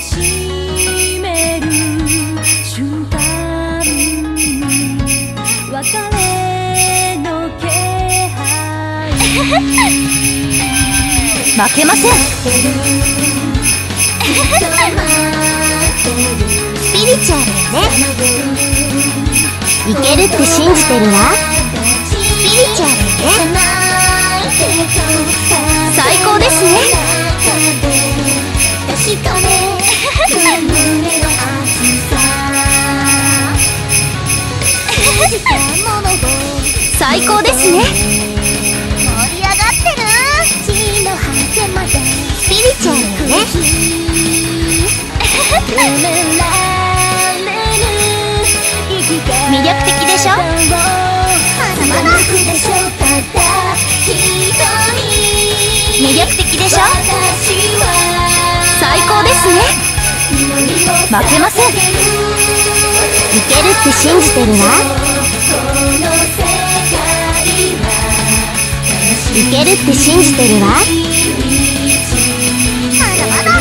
しめる瞬間別れの気配負けません。スピリチュアルよね。いけるって信じてるわ。スピリチュアルよね。最高ですね。最高ですね。盛り上がってる。スピリチュアルよね。魅力的でしょ？まだまだ。魅力的でしょ最高ですね負けませんいけるって信じてるわけるって信じてるわ。まだまだ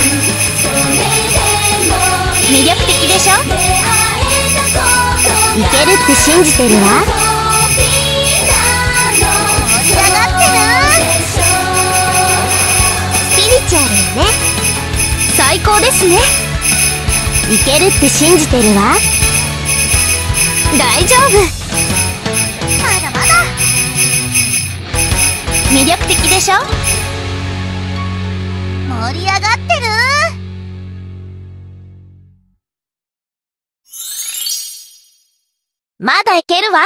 魅力的でしょ？いけるって信じてるわ。盛り上がってるスピリチュアルね。最高ですね。いけるって信じてるわ。大丈夫。魅力的でしょ？盛り上がってる？まだいけるわ。